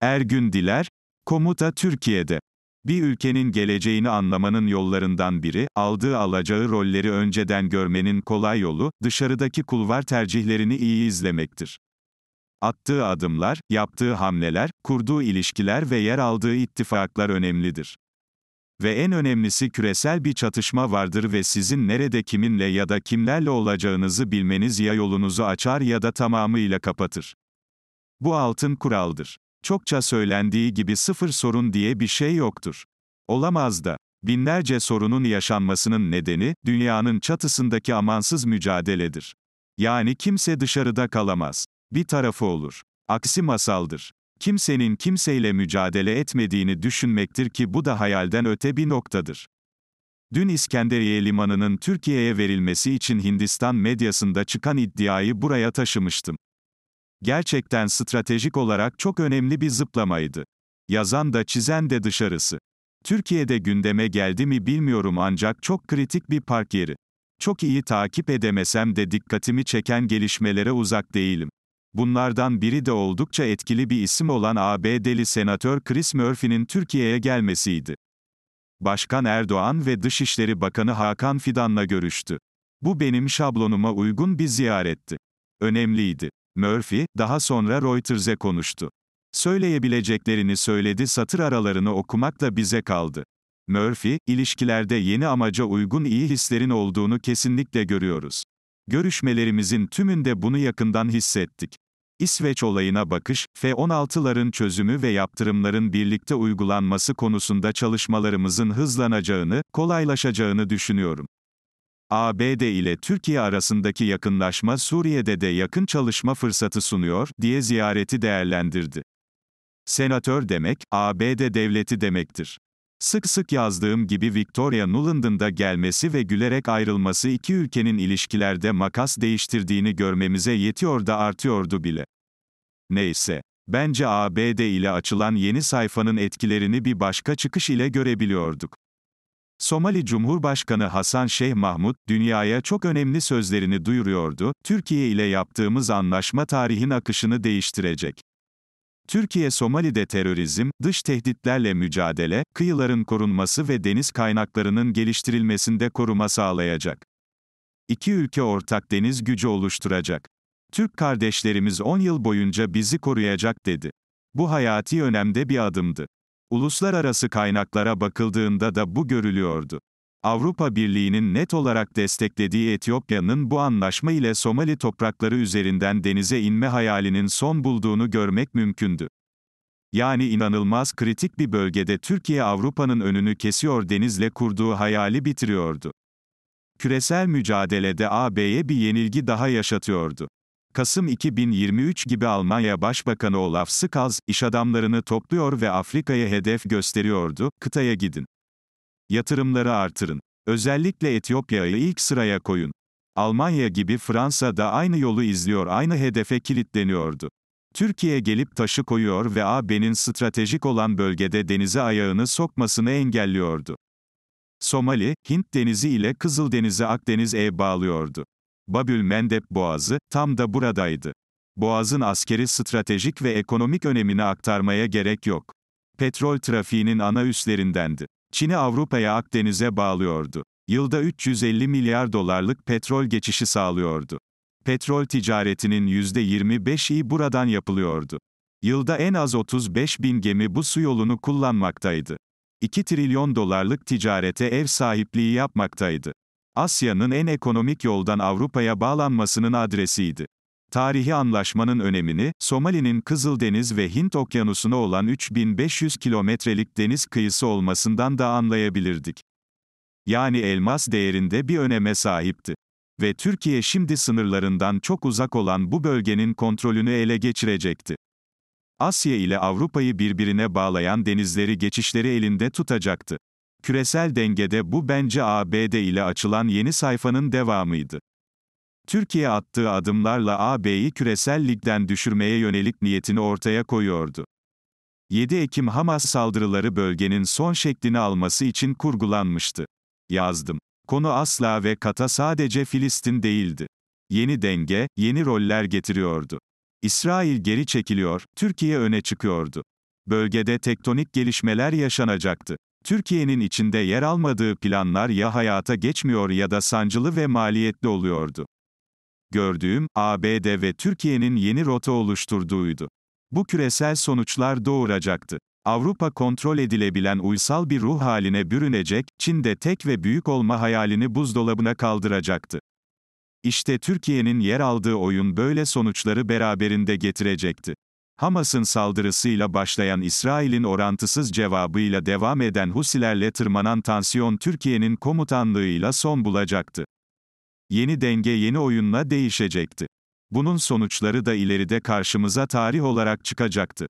Ergün Diler, Komuta Türkiye'de. Bir ülkenin geleceğini anlamanın yollarından biri, aldığı alacağı rolleri önceden görmenin kolay yolu, dışarıdaki kulvar tercihlerini iyi izlemektir. Attığı adımlar, yaptığı hamleler, kurduğu ilişkiler ve yer aldığı ittifaklar önemlidir. Ve en önemlisi küresel bir çatışma vardır ve sizin nerede kiminle ya da kimlerle olacağınızı bilmeniz ya yolunuzu açar ya da tamamıyla kapatır. Bu altın kuraldır. Çokça söylendiği gibi sıfır sorun diye bir şey yoktur. Olamaz da. Binlerce sorunun yaşanmasının nedeni, dünyanın çatısındaki amansız mücadeledir. Yani kimse dışarıda kalamaz. Bir tarafı olur. Aksi masaldır. Kimsenin kimseyle mücadele etmediğini düşünmektir ki bu da hayalden öte bir noktadır. Dün İskenderiye Limanı'nın Türkiye'ye verilmesi için Hindistan medyasında çıkan iddiayı buraya taşımıştım. Gerçekten stratejik olarak çok önemli bir zıplamaydı. Yazan da çizen de dışarısı. Türkiye'de gündeme geldi mi bilmiyorum ancak çok kritik bir park yeri. Çok iyi takip edemesem de dikkatimi çeken gelişmelere uzak değilim. Bunlardan biri de oldukça etkili bir isim olan ABD'li senatör Chris Murphy'nin Türkiye'ye gelmesiydi. Başkan Erdoğan ve Dışişleri Bakanı Hakan Fidan'la görüştü. Bu benim şablonuma uygun bir ziyaretti. Önemliydi. Murphy, daha sonra Reuters'e konuştu. Söyleyebileceklerini söyledi satır aralarını okumak da bize kaldı. Murphy, ilişkilerde yeni amaca uygun iyi hislerin olduğunu kesinlikle görüyoruz. Görüşmelerimizin tümünde bunu yakından hissettik. İsveç olayına bakış, F-16'ların çözümü ve yaptırımların birlikte uygulanması konusunda çalışmalarımızın hızlanacağını, kolaylaşacağını düşünüyorum. ABD ile Türkiye arasındaki yakınlaşma Suriye'de de yakın çalışma fırsatı sunuyor, diye ziyareti değerlendirdi. Senatör demek, ABD devleti demektir. Sık sık yazdığım gibi Victoria Nuland'ın da gelmesi ve gülerek ayrılması iki ülkenin ilişkilerde makas değiştirdiğini görmemize yetiyor da artıyordu bile. Neyse. Bence ABD ile açılan yeni sayfanın etkilerini bir başka çıkış ile görebiliyorduk. Somali Cumhurbaşkanı Hasan Şeyh Mahmud, dünyaya çok önemli sözlerini duyuruyordu, Türkiye ile yaptığımız anlaşma tarihin akışını değiştirecek. Türkiye Somali'de terörizm, dış tehditlerle mücadele, kıyıların korunması ve deniz kaynaklarının geliştirilmesinde koruma sağlayacak. İki ülke ortak deniz gücü oluşturacak. Türk kardeşlerimiz 10 yıl boyunca bizi koruyacak dedi. Bu hayati önemde bir adımdı. Uluslararası kaynaklara bakıldığında da bu görülüyordu. Avrupa Birliği'nin net olarak desteklediği Etiyopya'nın bu anlaşma ile Somali toprakları üzerinden denize inme hayalinin son bulduğunu görmek mümkündü. Yani inanılmaz kritik bir bölgede Türkiye Avrupa'nın önünü kesiyor denizle kurduğu hayali bitiriyordu. Küresel mücadelede AB'ye bir yenilgi daha yaşatıyordu. Kasım 2023 gibi Almanya Başbakanı Olaf Scholz, iş adamlarını topluyor ve Afrika'ya hedef gösteriyordu, kıtaya gidin. Yatırımları artırın. Özellikle Etiyopya'yı ilk sıraya koyun. Almanya gibi Fransa da aynı yolu izliyor, aynı hedefe kilitleniyordu. Türkiye gelip taşı koyuyor ve AB'nin stratejik olan bölgede denize ayağını sokmasını engelliyordu. Somali, Hint Denizi ile Kızıldeniz'i Akdeniz'e bağlıyordu. Babül Mendeb Boğazı, tam da buradaydı. Boğazın askeri stratejik ve ekonomik önemini aktarmaya gerek yok. Petrol trafiğinin ana üslerindendi. Çin'i Avrupa'ya Akdeniz'e bağlıyordu. Yılda 350 milyar dolarlık petrol geçişi sağlıyordu. Petrol ticaretinin %25'i buradan yapılıyordu. Yılda en az 35 bin gemi bu su yolunu kullanmaktaydı. 2 trilyon dolarlık ticarete ev sahipliği yapmaktaydı. Asya'nın en ekonomik yoldan Avrupa'ya bağlanmasının adresiydi. Tarihi anlaşmanın önemini, Somali'nin Kızıldeniz ve Hint Okyanusu'na olan 3500 kilometrelik deniz kıyısı olmasından da anlayabilirdik. Yani elmas değerinde bir öneme sahipti. Ve Türkiye şimdi sınırlarından çok uzak olan bu bölgenin kontrolünü ele geçirecekti. Asya ile Avrupa'yı birbirine bağlayan denizleri geçişleri elinde tutacaktı. Küresel dengede bu bence ABD ile açılan yeni sayfanın devamıydı. Türkiye attığı adımlarla AB'yi küresel ligden düşürmeye yönelik niyetini ortaya koyuyordu. 7 Ekim Hamas saldırıları bölgenin son şeklini alması için kurgulanmıştı. Yazdım. Konu asla ve kata sadece Filistin değildi. Yeni denge, yeni roller getiriyordu. İsrail geri çekiliyor, Türkiye öne çıkıyordu. Bölgede tektonik gelişmeler yaşanacaktı. Türkiye'nin içinde yer almadığı planlar ya hayata geçmiyor ya da sancılı ve maliyetli oluyordu. Gördüğüm, ABD ve Türkiye'nin yeni rota oluşturduğuydu. Bu küresel sonuçlar doğuracaktı. Avrupa kontrol edilebilen uysal bir ruh haline bürünecek, Çin'de tek ve büyük olma hayalini buzdolabına kaldıracaktı. İşte Türkiye'nin yer aldığı oyun böyle sonuçları beraberinde getirecekti. Hamas'ın saldırısıyla başlayan İsrail'in orantısız cevabıyla devam eden Husilerle tırmanan tansiyon Türkiye'nin komutanlığıyla son bulacaktı. Yeni denge yeni oyunla değişecekti. Bunun sonuçları da ileride karşımıza tarih olarak çıkacaktı.